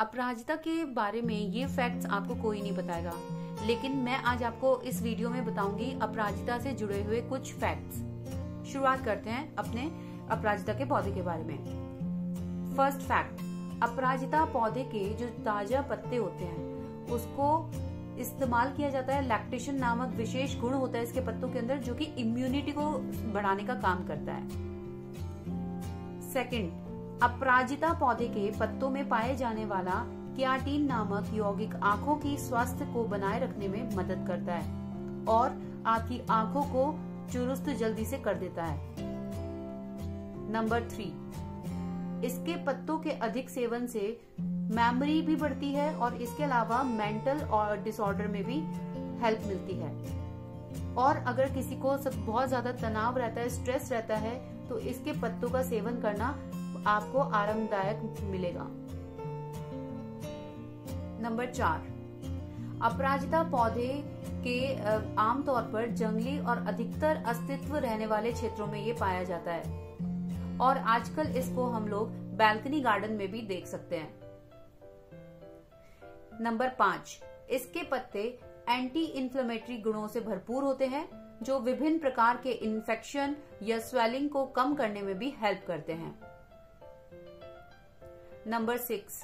अपराजिता के बारे में ये फैक्ट्स आपको कोई नहीं बताएगा। लेकिन मैं आज आपको इस वीडियो में बताऊँगी अपराजिता से जुड़े हुए कुछ फैक्ट्स शुरुआत करते हैं अपने अपराजिता के पौधे के बारे में। फ़र्स्ट फैक्ट अपराजिता पौधे के जो ताज़ा पत्ते होते हैं, उसको इस्तेमाल किया जाता है लैक्टेशन नामक विशेष गुण होता है इसके पत्तों के अंदर, जो कि इम्यूनिटी को बढ़ाने का काम करता है। सेकंड अपराजिता पौधे के पत्तों में पाए जाने वाला क्याटीन नामक यौगिक आँखों की स्वास्थ्य को बनाए रखने में मदद करता है और आपकी आँखों को चुरुस्त जल्दी से कर देता है। नंबर थ्री, इसके पत्तों के अधिक सेवन से मेमोरी भी बढ़ती है और इसके अलावा मेंटल और डिसऑर्डर में भी हेल्प मिलती है। और अगर किसी को सब बहुत ज़्यादा तनाव रहता है, स्ट्रेस रहता है तो इसके पत्तों का सेवन करना आपको आरामदायक मिलेगा। नंबर चार, अपराजिता पौधे के आमतौर पर जंगली और अधिकतर अस्तित्व रहने वाले क्षेत्रों में ये पाया जाता है। और आजकल इसको हम लोग बैल्कनी गार्डन में भी देख सकते हैं। नंबर पाँच, इसके पत्ते एंटी इन्फ्लेमेटरी गुणों से भरपूर होते हैं, जो विभिन्न प्रकार के इन्फेक्शन या स्वेलिंग को कम करने में भी हेल्प करते हैं। Number six.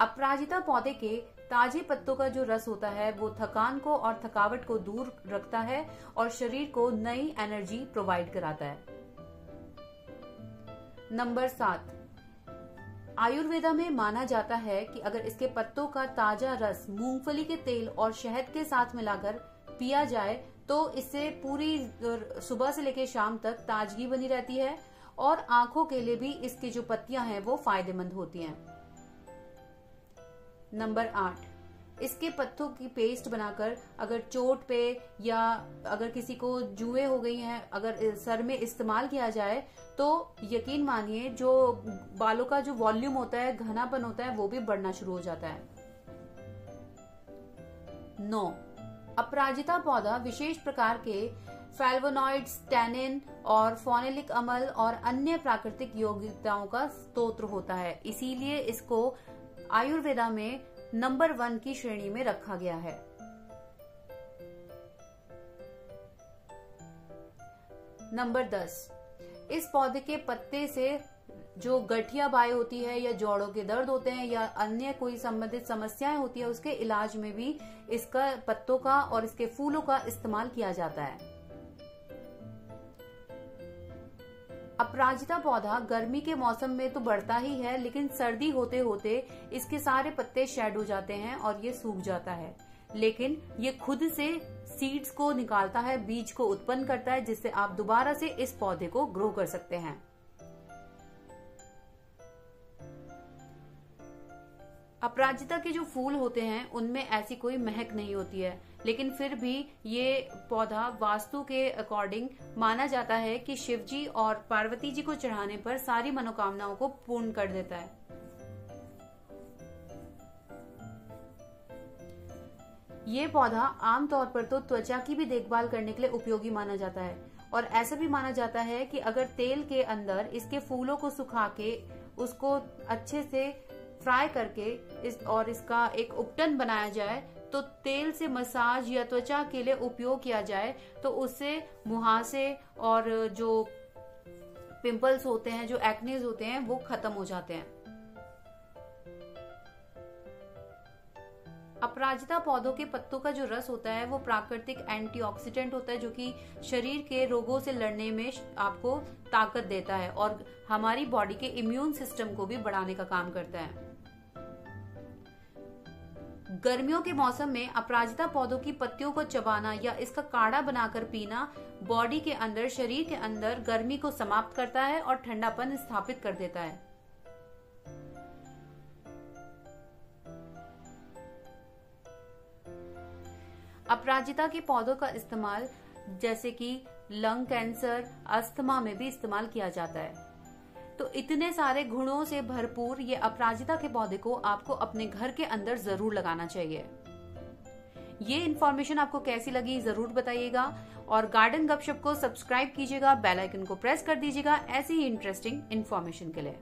अपराजिता पौधे के ताजे पत्तों का जो रस होता है, वो थकान को और थकावट को दूर रखता है और शरीर को नई एनर्जी प्रोवाइड कराता है। नंबर सात। आयुर्वेदा में माना जाता है कि अगर इसके पत्तों का ताज़ा रस मूंगफली के तेल और शहद के साथ मिलाकर पिया जाए तो इससे पूरी सुबह से लेकर शाम तक ताजगी बनी रहती है और आँखों के लिए भी इसकी जो पत्तियाँ हैं वो फ़ायदेमंद होती हैं। नंबर आठ। इसके पत्तों की पेस्ट बनाकर अगर चोट पे या अगर किसी को जुए हो गई हैं, अगर सर में इस्तेमाल किया जाए तो यकीन मानिए जो बालों का जो वॉल्यूम होता है, घनापन होता है, वो भी बढ़ना शुरू हो जाता है। नौ। अपराजिता पौधा विशेष प्रकार के फेल्वोनॉइड्स, टैनिन और फोनेलिक अमल और अन्य प्राकृतिक योग्यताओं का स्तोत्र होता है। इसीलिए इसको आयुर्वेदा में नंबर वन की श्रेणी में रखा गया है। नंबर दस। इस पौधे के पत्ते से जो गठिया बाय होती है या जोड़ों के दर्द होते हैं या अन्य कोई संबंधित समस्याएँ होती है, उसके इलाज में भी इसका पत्तों का और इसके फूलों का इस्तेमाल किया जाता है। अपराजिता पौधा गर्मी के मौसम में तो बढ़ता ही है, लेकिन सर्दी होते होते इसके सारे पत्ते शेड हो जाते हैं और ये सूख जाता है। लेकिन ये खुद से सीड्स को निकालता है, बीज को उत्पन्न करता है, जिससे आप दोबारा से इस पौधे को ग्रो कर सकते हैं। अपराजिता के जो फूल होते हैं, उनमें ऐसी कोई महक नहीं होती है। लेकिन फिर भी ये पौधा वास्तु के अकॉर्डिंग माना जाता है कि शिव जी और पार्वती जी को चढ़ाने पर सारी मनोकामनाओं को पूर्ण कर देता है। ये पौधा आमतौर पर तो त्वचा की भी देखभाल करने के लिए उपयोगी माना जाता है। और ऐसा भी माना जाता है कि अगर तेल के अंदर इसके फूलों को सुखा के उसको अच्छे से फ्राई करके इस और इसका एक उपटन बनाया जाए तो तेल से मसाज या त्वचा के लिए उपयोग किया जाए तो उससे मुहासे और जो पिंपल्स होते हैं, जो एक्नेज होते हैं, वो खत्म हो जाते हैं। अपराजिता पौधों के पत्तों का जो रस होता है, वो प्राकृतिक एंटीऑक्सीडेंट होता है, जो कि शरीर के रोगों से लड़ने में आपको ताकत देता है और हमारी बॉडी के इम्यून सिस्टम को भी बढ़ाने का काम करता है। गर्मियों के मौसम में अपराजिता पौधों की पत्तियों को चबाना या इसका काढ़ा बनाकर पीना बॉडी के अंदर, शरीर के अंदर गर्मी को समाप्त करता है और ठंडापन स्थापित कर देता है। अपराजिता के पौधों का इस्तेमाल जैसे कि लंग कैंसर, अस्थमा में भी इस्तेमाल किया जाता है। तो इतने सारे गुणों से भरपूर ये अपराजिता के पौधे को आपको अपने घर के अंदर ज़रूर लगाना चाहिए। ये इन्फॉर्मेशन आपको कैसी लगी ज़रूर बताइएगा और गार्डन गपशप को सब्सक्राइब कीजिएगा बेल आइकन को प्रेस कर दीजिएगा, ऐसी ही इंटरेस्टिंग इन्फॉर्मेशन के लिए।